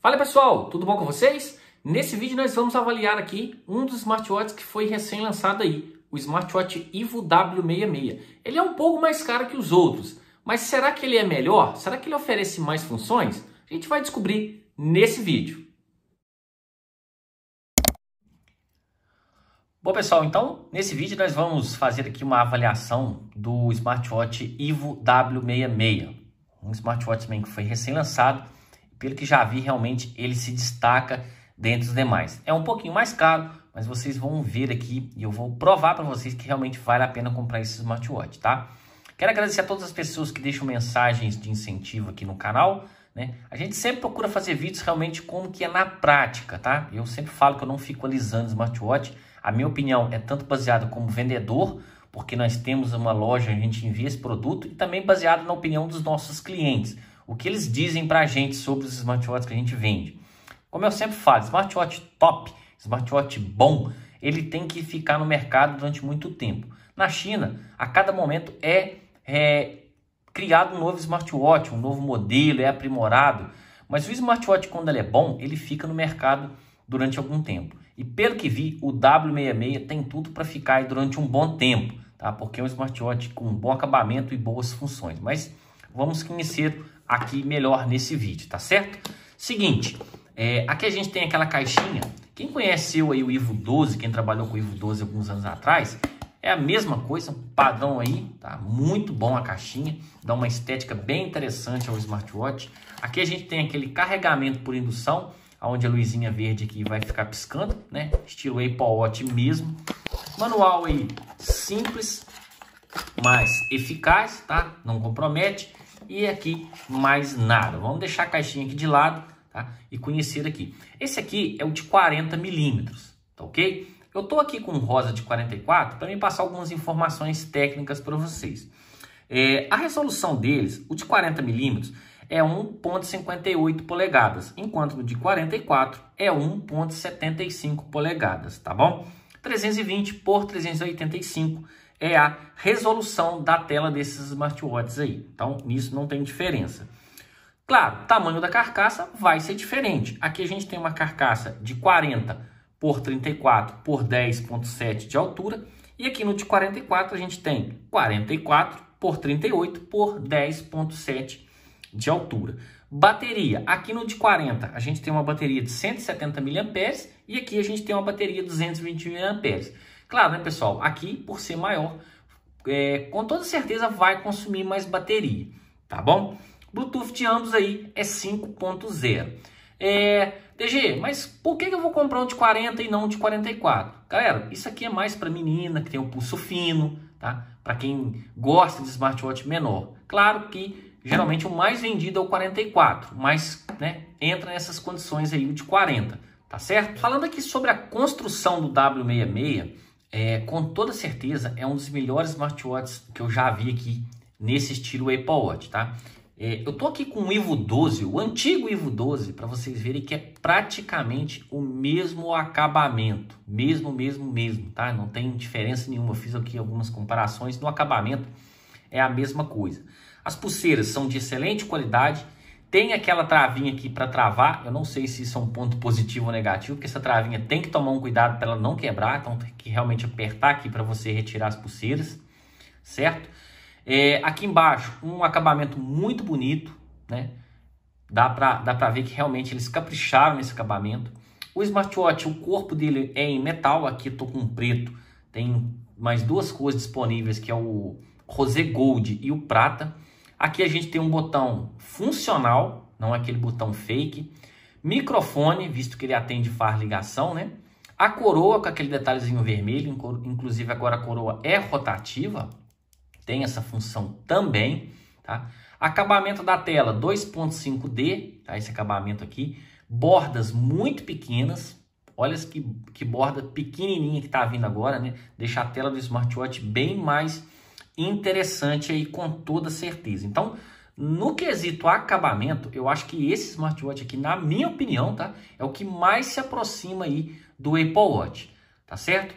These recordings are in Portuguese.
Fala pessoal, tudo bom com vocês? Nesse vídeo nós vamos avaliar aqui um dos smartwatches que foi recém lançado aí, o smartwatch Ivo W66. Ele é um pouco mais caro que os outros, mas será que ele é melhor? Será que ele oferece mais funções? A gente vai descobrir nesse vídeo. Bom pessoal, então nesse vídeo nós vamos fazer aqui uma avaliação do smartwatch Ivo W66. Um smartwatch também que foi recém-lançado. Pelo que já vi, realmente ele se destaca dentre os demais. É um pouquinho mais caro, mas vocês vão ver aqui e eu vou provar para vocês que realmente vale a pena comprar esse smartwatch, tá? Quero agradecer a todas as pessoas que deixam mensagens de incentivo aqui no canal. Né? A gente sempre procura fazer vídeos realmente como que é na prática, tá? Eu sempre falo que eu não fico alisando smartwatch. A minha opinião é tanto baseada como vendedor, porque nós temos uma loja, a gente envia esse produto, e também baseado na opinião dos nossos clientes. O que eles dizem para a gente sobre os smartwatches que a gente vende. Como eu sempre falo, smartwatch top, smartwatch bom, ele tem que ficar no mercado durante muito tempo. Na China, a cada momento é, é criado um novo smartwatch, um novo modelo, é aprimorado. Mas o smartwatch, quando ele é bom, ele fica no mercado durante algum tempo. E pelo que vi, o W66 tem tudo para ficar aí durante um bom tempo, tá? Porque é um smartwatch com bom acabamento e boas funções. Mas vamos conhecer aqui melhor nesse vídeo, tá certo? Seguinte, é, aqui a gente tem aquela caixinha. Quem conheceu aí o Ivo 12, quem trabalhou com o Ivo 12 alguns anos atrás, é a mesma coisa, padrão aí, tá? Muito bom a caixinha, dá uma estética bem interessante ao smartwatch. Aqui a gente tem aquele carregamento por indução, onde a luzinha verde aqui vai ficar piscando, né? Estilo Apple Watch mesmo. Manual aí simples, mas eficaz, tá? Não compromete. E aqui mais nada. Vamos deixar a caixinha aqui de lado tá? e conhecer aqui. Esse aqui é o de 40 milímetros, tá ok? Eu estou aqui com um rosa de 44 para me passar algumas informações técnicas para vocês. É, a resolução deles, o de 40 milímetros, é 1.58 polegadas, enquanto o de 44 é 1.75 polegadas, tá bom? 320 por 385 é a resolução da tela desses smartwatches aí. Então, nisso não tem diferença. Claro, tamanho da carcaça vai ser diferente. Aqui a gente tem uma carcaça de 40 por 34 por 10.7 de altura. E aqui no de 44 a gente tem 44 por 38 por 10.7 de altura. Bateria, aqui no de 40 a gente tem uma bateria de 170 mAh e aqui a gente tem uma bateria de 220 mAh. Claro, né pessoal, aqui por ser maior, é, com toda certeza vai consumir mais bateria, tá bom? Bluetooth de ambos aí é 5.0. É, DG, mas por que eu vou comprar um de 40 e não um de 44? Galera, isso aqui é mais para menina que tem um pulso fino, tá? Para quem gosta de smartwatch menor. Claro que geralmente o mais vendido é o 44, mas né, entra nessas condições aí o de 40, tá certo? Falando aqui sobre a construção do W66, é, com toda certeza é um dos melhores smartwatches que eu já vi aqui nesse estilo Apple Watch, tá? É, eu tô aqui com o Ivo 12, o antigo Ivo 12, para vocês verem que é praticamente o mesmo acabamento, mesmo, mesmo, mesmo, tá? Não tem diferença nenhuma, eu fiz aqui algumas comparações, no acabamento é a mesma coisa. As pulseiras são de excelente qualidade, tem aquela travinha aqui para travar, eu não sei se isso é um ponto positivo ou negativo, porque essa travinha tem que tomar um cuidado para ela não quebrar, então tem que realmente apertar aqui para você retirar as pulseiras, certo? É, aqui embaixo, um acabamento muito bonito, né? Dá para dá pra ver que realmente eles capricharam nesse acabamento. O smartwatch, o corpo dele é em metal, aqui tô com preto, tem mais duas cores disponíveis, que é o rosé gold e o prata. Aqui a gente tem um botão funcional, não aquele botão fake. Microfone, visto que ele atende faz ligação, né? A coroa com aquele detalhezinho vermelho, inclusive agora a coroa é rotativa, tem essa função também, tá? Acabamento da tela 2.5D, tá? Esse acabamento aqui. Bordas muito pequenas. Olha que, que borda pequenininha que tá vindo agora, né? Deixa a tela do smartwatch bem mais interessante aí com toda certeza. Então, no quesito acabamento, eu acho que esse smartwatch aqui, na minha opinião, tá? É o que mais se aproxima aí do Apple Watch, tá certo?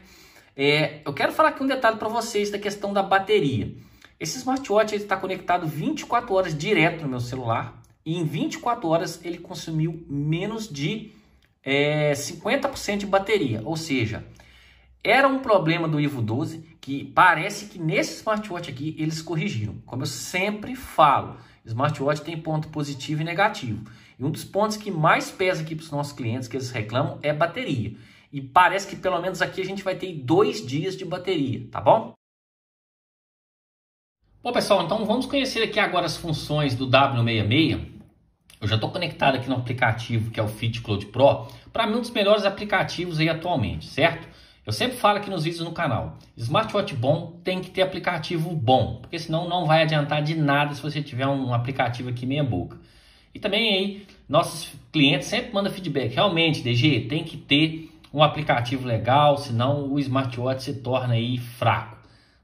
É, eu quero falar aqui um detalhe para vocês da questão da bateria. Esse smartwatch está conectado 24 horas direto no meu celular, e em 24 horas ele consumiu menos de é, 50% de bateria, ou seja, era um problema do Ivo 12 que parece que nesse smartwatch aqui eles corrigiram. Como eu sempre falo, smartwatch tem ponto positivo e negativo. E um dos pontos que mais pesa aqui para os nossos clientes que eles reclamam é bateria. E parece que pelo menos aqui a gente vai ter dois dias de bateria, tá bom? Bom pessoal, então vamos conhecer aqui agora as funções do W66 eu já estou conectado aqui no aplicativo que é o Fit Cloud Pro, para mim um dos melhores aplicativos aí atualmente, certo? Eu sempre falo aqui nos vídeos no canal, smartwatch bom tem que ter aplicativo bom, porque senão não vai adiantar de nada se você tiver um aplicativo aqui meia boca. E também aí, nossos clientes sempre mandam feedback, realmente, DG, tem que ter um aplicativo legal, senão o smartwatch se torna aí fraco,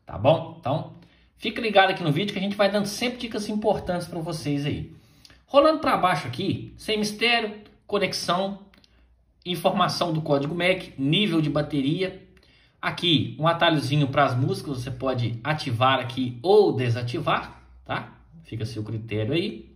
tá bom? Então, fica ligado aqui no vídeo que a gente vai dando sempre dicas importantes para vocês aí. Rolando para baixo aqui, sem mistério, conexão, informação do código MAC, nível de bateria. Aqui um atalhozinho para as músicas, você pode ativar aqui ou desativar, tá? Fica a seu critério aí.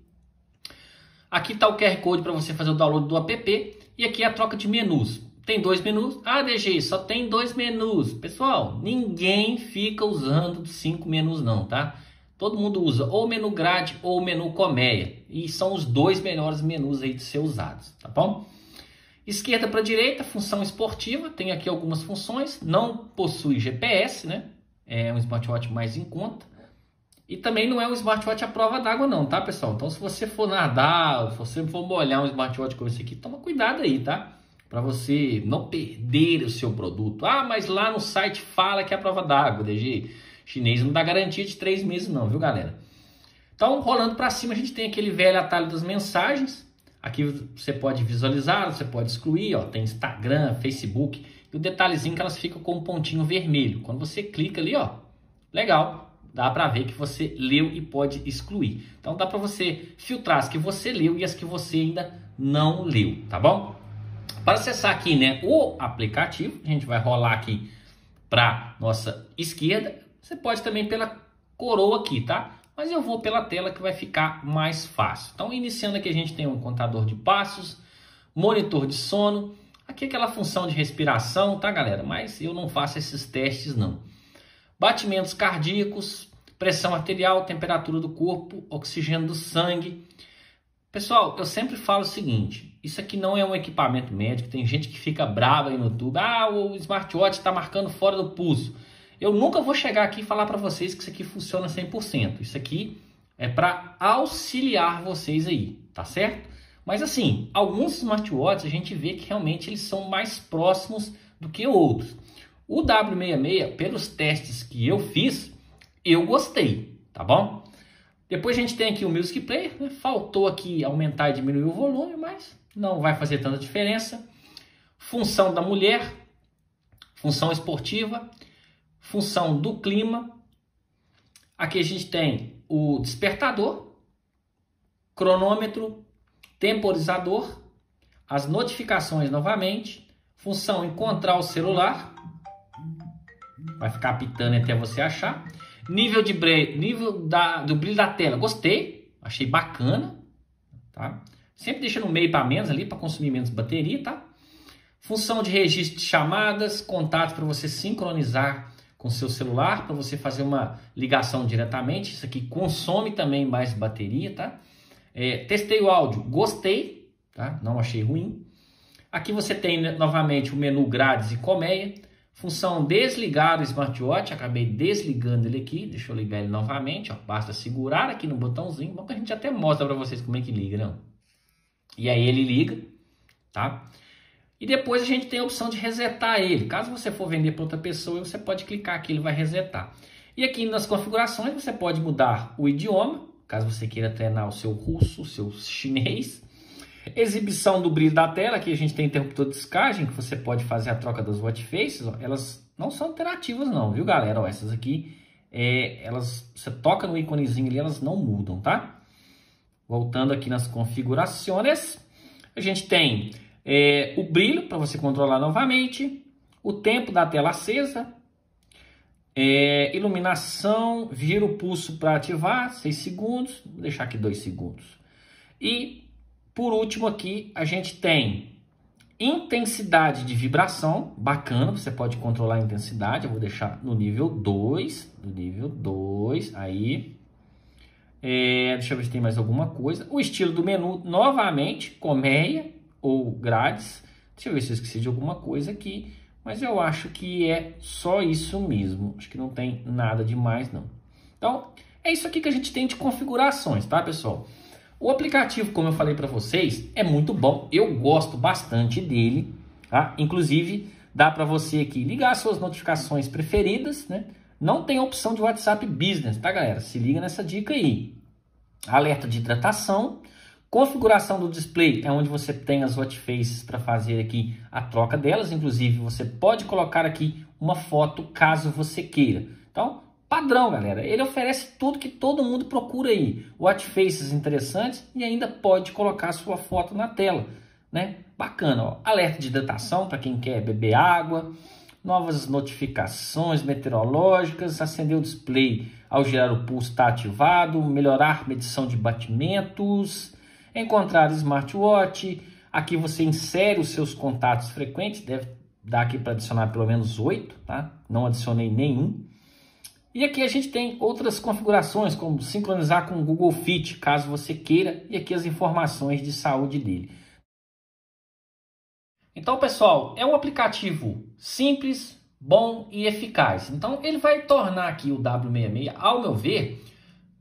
Aqui está o QR Code para você fazer o download do app e aqui é a troca de menus. Tem dois menus. Ah, DG, só tem dois menus. Pessoal, ninguém fica usando cinco menus não, tá? Todo mundo usa ou menu grade ou menu colmeia. E são os dois melhores menus aí de ser usados, tá bom? Esquerda para direita, função esportiva. Tem aqui algumas funções. Não possui GPS, né? É um smartwatch mais em conta. E também não é um smartwatch à prova d'água não, tá, pessoal? Então, se você for nadar, se você for molhar um smartwatch como esse aqui, toma cuidado aí, tá? Para você não perder o seu produto. Ah, mas lá no site fala que é a prova d'água, DG chinês não dá garantia de três meses não, viu galera? Então, rolando para cima, a gente tem aquele velho atalho das mensagens. Aqui você pode visualizar, você pode excluir, ó, tem Instagram, Facebook. E o detalhezinho que elas ficam com um pontinho vermelho. Quando você clica ali, ó, legal, dá para ver que você leu e pode excluir. Então dá para você filtrar as que você leu e as que você ainda não leu, tá bom? Para acessar aqui, né, o aplicativo, a gente vai rolar aqui para nossa esquerda. Você pode também pela coroa aqui, tá? Mas eu vou pela tela que vai ficar mais fácil. Então, iniciando aqui, a gente tem um contador de passos, monitor de sono, aqui aquela função de respiração, tá, galera? Mas eu não faço esses testes, não. Batimentos cardíacos, pressão arterial, temperatura do corpo, oxigênio do sangue. Pessoal, eu sempre falo o seguinte, isso aqui não é um equipamento médico, tem gente que fica brava aí no YouTube, ah, o smartwatch está marcando fora do pulso. Eu nunca vou chegar aqui e falar para vocês que isso aqui funciona 100%. Isso aqui é para auxiliar vocês aí, tá certo? Mas assim, alguns smartwatches a gente vê que realmente eles são mais próximos do que outros. O W66, pelos testes que eu fiz, eu gostei, tá bom? Depois a gente tem aqui o Music Player, né? faltou aqui aumentar e diminuir o volume, mas não vai fazer tanta diferença. Função da mulher, função esportiva, função do clima. Aqui a gente tem o despertador, cronômetro, temporizador, as notificações novamente, função encontrar o celular, vai ficar apitando até você achar. Nível de brilho, nível da, do brilho da tela, gostei, achei bacana, tá? Sempre deixa no meio para menos ali para consumir menos bateria, tá? Função de registro de chamadas, contatos para você sincronizar com seu celular para você fazer uma ligação diretamente. Isso aqui consome também mais bateria, tá? É, testei o áudio, gostei, tá? Não achei ruim. Aqui você tem né, novamente o menu grades e colmeia. Função desligar o smartwatch, acabei desligando ele aqui. Deixa eu ligar ele novamente, ó. Basta segurar aqui no botãozinho. Bom que a gente até mostra para vocês como é que liga, não? E aí ele liga, tá? E depois a gente tem a opção de resetar ele. Caso você for vender para outra pessoa, você pode clicar aqui, ele vai resetar. E aqui nas configurações você pode mudar o idioma, caso você queira treinar o seu russo, o seu chinês. Exibição do brilho da tela, aqui a gente tem interruptor de descagem, que você pode fazer a troca das watch faces. Ó. Elas não são interativas não, viu galera? Ó, essas aqui, é, elas, você toca no íconezinho ali, elas não mudam, tá? Voltando aqui nas configurações, a gente tem é, o brilho para você controlar novamente, o tempo da tela acesa, é, iluminação, vira o pulso para ativar, 6 segundos, vou deixar aqui 2 segundos. E por último aqui a gente tem intensidade de vibração, bacana, você pode controlar a intensidade, eu vou deixar no nível 2, no nível 2, aí. É, deixa eu ver se tem mais alguma coisa. O estilo do menu, novamente, colmeia ou grades. Deixa eu ver se eu esqueci de alguma coisa aqui, mas eu acho que é só isso mesmo. Acho que não tem nada demais não. Então, é isso aqui que a gente tem de configurações, tá, pessoal? O aplicativo, como eu falei para vocês, é muito bom. Eu gosto bastante dele, tá? Inclusive, dá para você aqui ligar suas notificações preferidas, né? Não tem opção de WhatsApp Business, tá, galera? Se liga nessa dica aí. Alerta de hidratação, configuração do display é onde você tem as hotfaces para fazer aqui a troca delas. Inclusive, você pode colocar aqui uma foto caso você queira. Então, padrão, galera. Ele oferece tudo que todo mundo procura aí. Watch faces interessantes e ainda pode colocar sua foto na tela, né? Bacana, ó. Alerta de hidratação para quem quer beber água, novas notificações meteorológicas, acender o display ao girar o pulso está ativado, melhorar medição de batimentos, encontrar smartwatch. Aqui você insere os seus contatos frequentes, deve dar aqui para adicionar pelo menos oito, tá? Não adicionei nenhum. E aqui a gente tem outras configurações, como sincronizar com o Google Fit, caso você queira, e aqui as informações de saúde dele. Então, pessoal, é um aplicativo simples, bom e eficaz. Então, ele vai tornar aqui o W66, ao meu ver,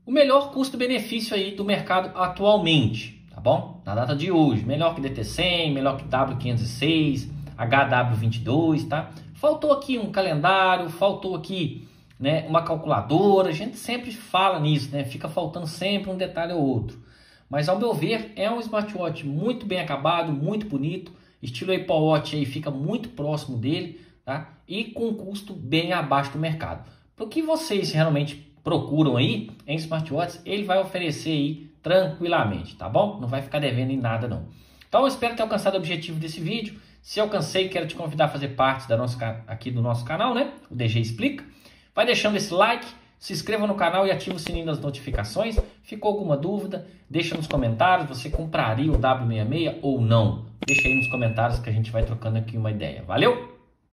o melhor custo-benefício aí do mercado atualmente, tá bom? Na data de hoje, melhor que DT100, melhor que W506, HW22, tá? Faltou aqui um calendário, faltou aqui né, uma calculadora, a gente sempre fala nisso, né, fica faltando sempre um detalhe ou outro. Mas ao meu ver, é um smartwatch muito bem acabado, muito bonito, estilo Apple Watch aí fica muito próximo dele, tá? E com custo bem abaixo do mercado. Para o que vocês realmente procuram aí em smartwatches, ele vai oferecer aí tranquilamente, tá bom? Não vai ficar devendo em nada não. Então eu espero ter alcançado o objetivo desse vídeo. Se alcancei, quero te convidar a fazer parte da nossa, aqui do nosso canal, né? O DG Explica. Vai deixando esse like, se inscreva no canal e ative o sininho das notificações. Ficou alguma dúvida? Deixa nos comentários, você compraria o W66 ou não? Deixa aí nos comentários que a gente vai trocando aqui uma ideia. Valeu?